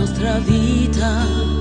nostra vita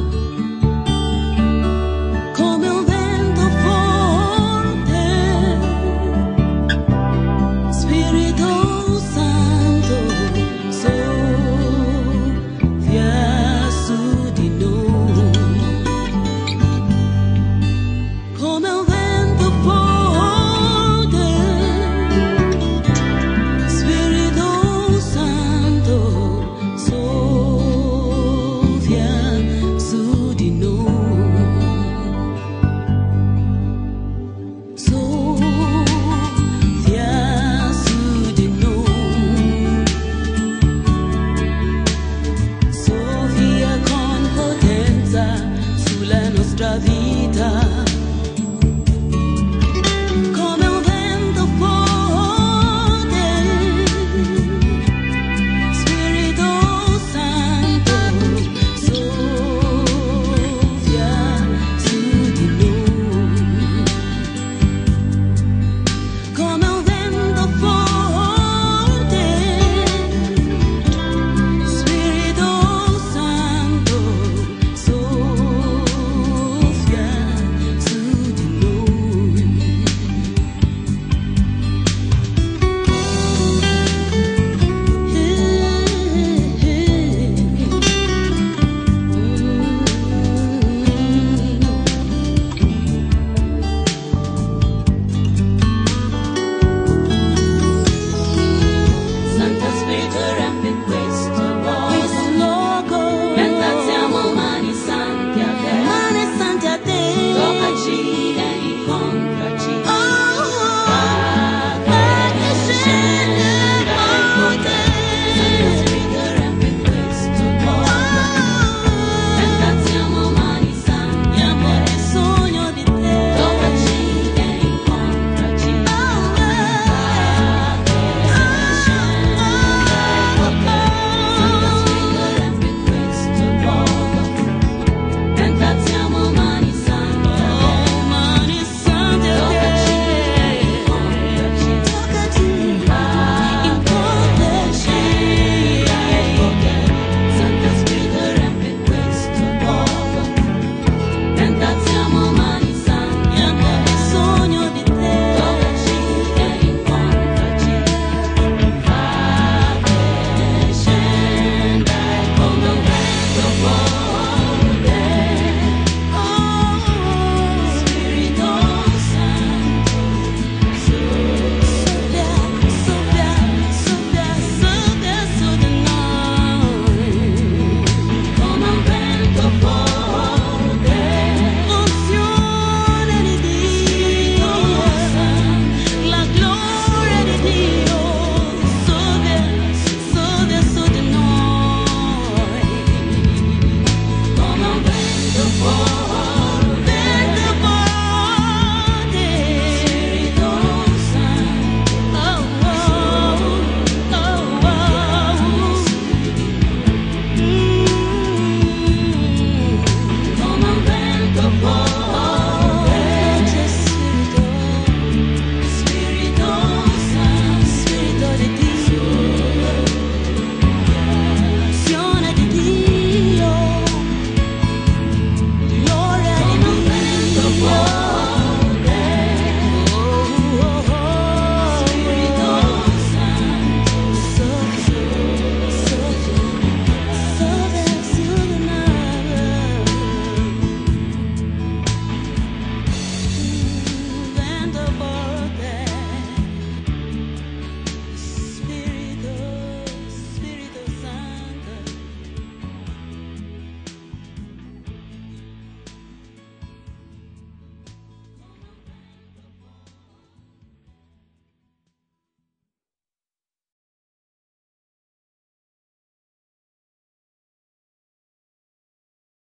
nuestra.